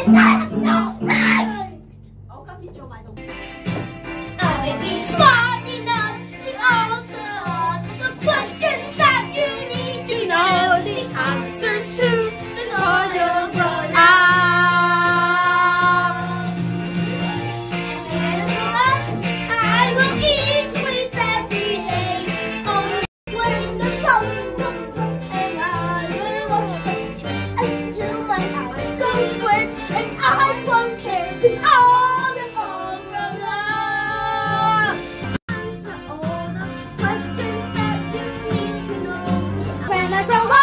，It does no. When I grow up.